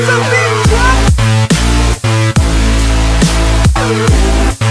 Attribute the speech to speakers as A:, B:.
A: got to big right.